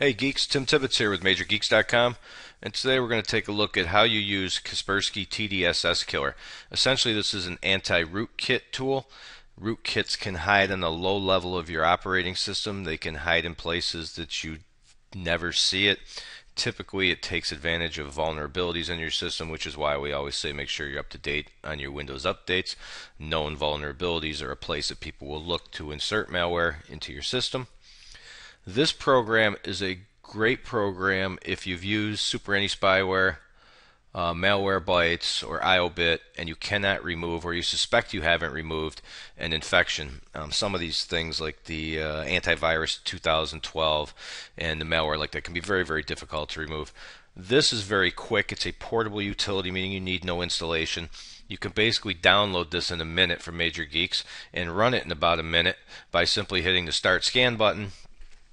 Hey geeks, Tim Tibbetts here with MajorGeeks.com, and today we're going to take a look at how you use Kaspersky TDSS Killer. Essentially, this is an anti-rootkit tool. Rootkits can hide on the low level of your operating system. They can hide in places that you never see it. Typically, it takes advantage of vulnerabilities in your system, which is why we always say make sure you're up to date on your Windows updates. Known vulnerabilities are a place that people will look to insert malware into your system. This program is a great program if you've used Super Spyware, uh, Malwarebytes, or IOBIT, and you cannot remove, or you suspect you haven't removed, an infection. Um, some of these things, like the uh, antivirus 2012 and the malware, like that, can be very, very difficult to remove. This is very quick. It's a portable utility, meaning you need no installation. You can basically download this in a minute from Major Geeks and run it in about a minute by simply hitting the Start Scan button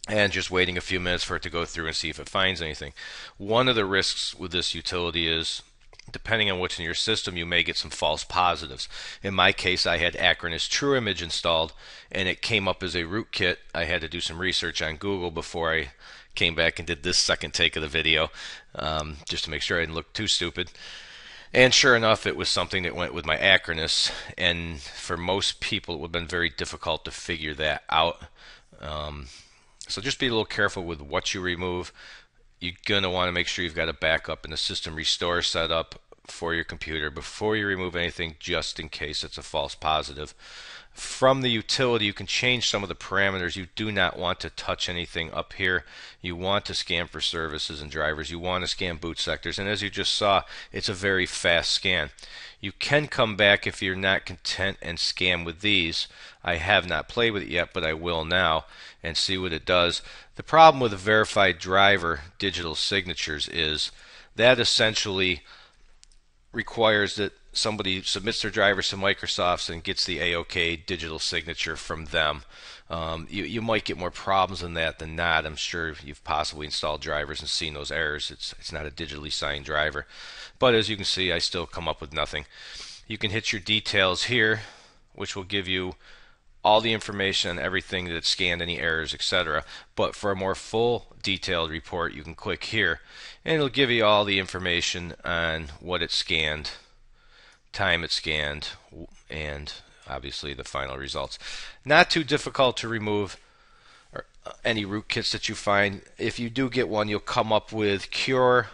and just waiting a few minutes for it to go through and see if it finds anything. One of the risks with this utility is depending on what's in your system, you may get some false positives. In my case, I had Acronis TrueImage installed, and it came up as a rootkit. I had to do some research on Google before I came back and did this second take of the video, um, just to make sure I didn't look too stupid. And sure enough, it was something that went with my Acronis, and for most people, it would have been very difficult to figure that out. Um, so just be a little careful with what you remove. You're going to want to make sure you've got a backup and a system restore set up for your computer before you remove anything just in case it's a false positive. From the utility, you can change some of the parameters. You do not want to touch anything up here. You want to scan for services and drivers. You want to scan boot sectors. And as you just saw, it's a very fast scan. You can come back if you're not content and scan with these. I have not played with it yet, but I will now and see what it does. The problem with a verified driver digital signatures is that essentially requires that somebody submits their drivers to Microsoft and gets the AOK digital signature from them. Um, you, you might get more problems than that than not. I'm sure you've possibly installed drivers and seen those errors. It's, it's not a digitally signed driver. But as you can see, I still come up with nothing. You can hit your details here, which will give you all the information on everything that scanned, any errors, etc. But for a more full detailed report, you can click here and it'll give you all the information on what it scanned, time it scanned, and obviously the final results. Not too difficult to remove uh, any rootkits that you find. If you do get one, you'll come up with cure,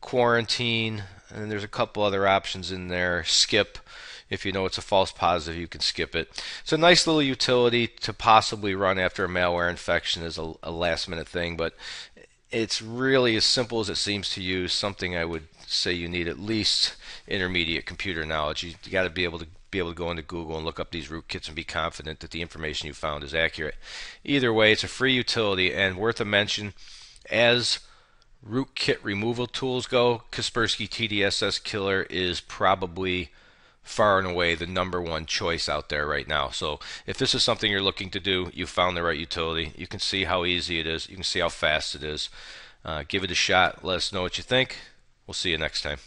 quarantine, and there's a couple other options in there, skip. If you know it's a false positive, you can skip it. It's a nice little utility to possibly run after a malware infection as a, a last minute thing, but it's really as simple as it seems to use. Something I would say you need at least intermediate computer knowledge. You, you got to be able to be able to go into Google and look up these rootkits and be confident that the information you found is accurate. Either way, it's a free utility and worth a mention. As rootkit removal tools go, Kaspersky TDSS Killer is probably far and away the number one choice out there right now. So if this is something you're looking to do, you found the right utility. You can see how easy it is. You can see how fast it is. Uh, give it a shot. Let us know what you think. We'll see you next time.